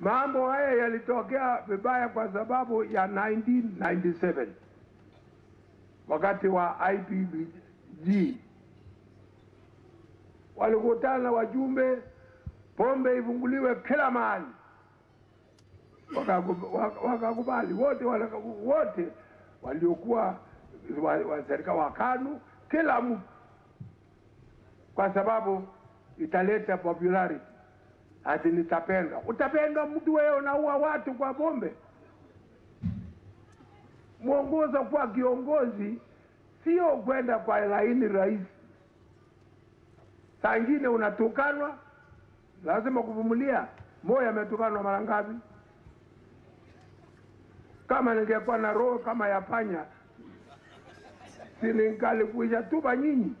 Mambo haya yalitokea vibaya kwa sababu ya 1997 wakati wa IPBG walikutana na wajumbe, pombe ifunguliwe kila mahali, Wakaku- waka- wakakubali. Wote, wote waliokuwa wa, wa serikali wa KANU, kila mtu, kwa sababu italeta popularity ati nitapenga. Utapendwa mtu wewe unaua watu kwa bombe Mwongozo kwa kiongozi sio kwenda kwa laini rahisi. Saa ingine unatukanwa, lazima kuvumilia. Moyo ametukanwa mara ngapi? Kama ningekuwa na roho kama ya panya, si ningalikuisha tupa nyinyi.